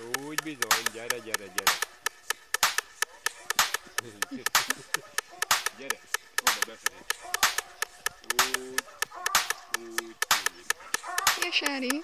Úgy bizony, gyere, gyere, gyere. gyere, oda befelé. Úgy, úgy, úgy. Yes, Eddie.